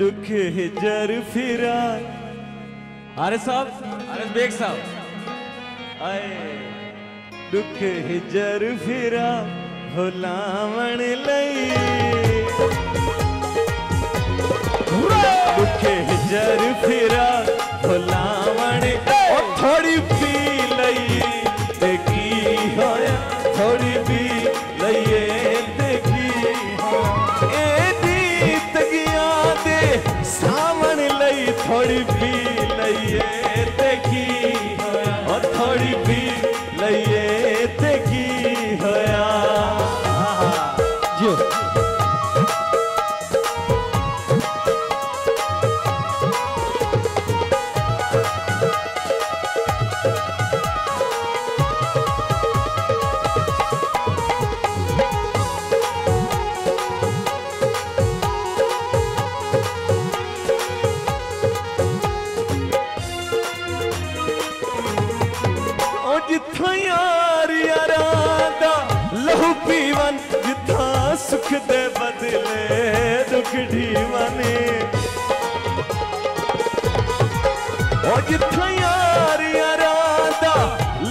दुख हिजर फिरा अरे साहब? अरे बेग साहब। आए दुख हिजर फिरा भुलावण लई जियो दे बदले दुख ढीवाने और जिथा यार यारादा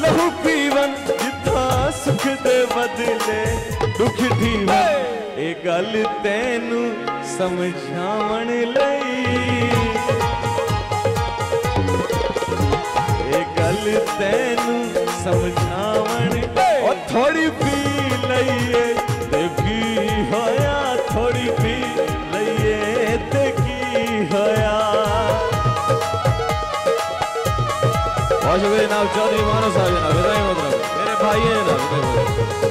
लहू पीवन जिथा सुख दे बदले दुख ढीवन ए गल तेन समझावन लई। गल तेन समझ बहुत शुक्रिया जनाब चौधरी मानो साहब जनाब मेरे भाई हैं जनाब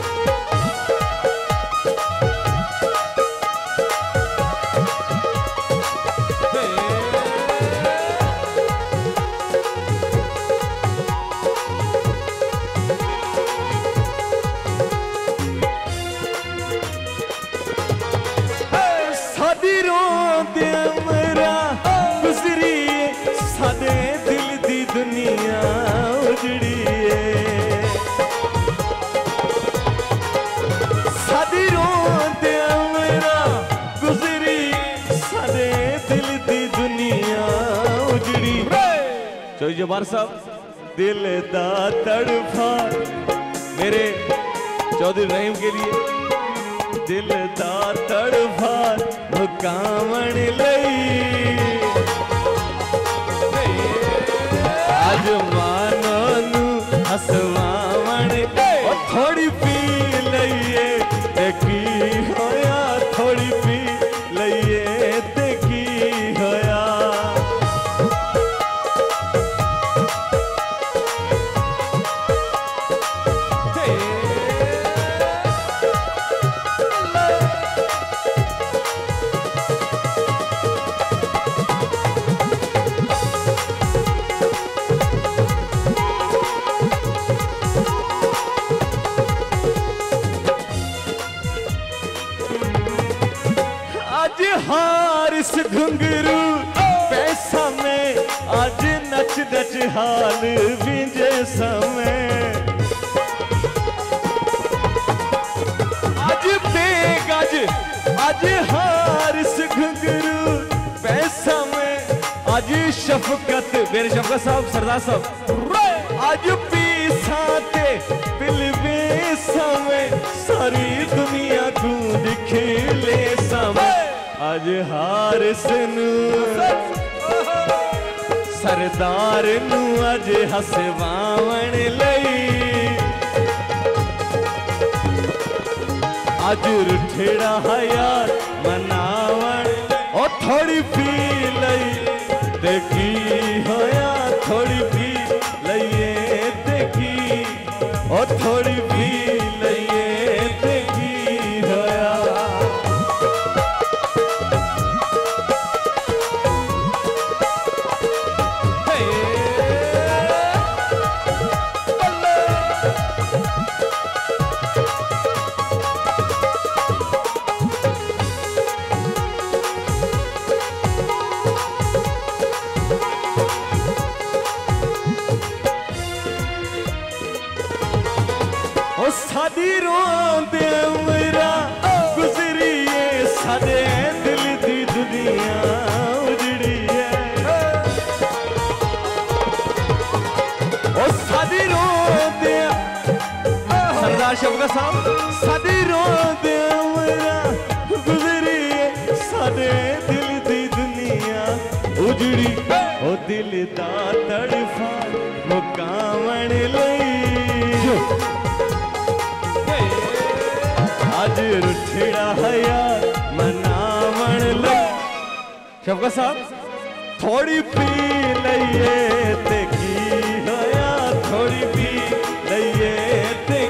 जबार साहब। दिल दा तड़फा मेरे चौधरी रहीम के लिए। दिल दा तड़फा मुकाम हारिस घुंगरू पैसा में आज नच नच हाल विंजे समय। आज बेग, आज आज हारिस घुंगरू पैसा में। आज शफकत, मेरे शफकत साहब, सरदार साहब। आज हार सरदार नू अज हसवावन अज रुठेड़ा हयात मनाव और थोड़ी पी लई देखी होया? थोड़ी पी लइए देखी और थोड़ी पी सरदार साहब साडी रोंद उमरा गुजरी साडे दिल दी दुनिया उजड़ी दिल दा तड़फा मुकावण अज रुठड़ा हया। शफकत साहब। थोड़ी पी लइए ते थोड़ी पी लइए ते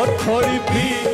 और थोड़ी पी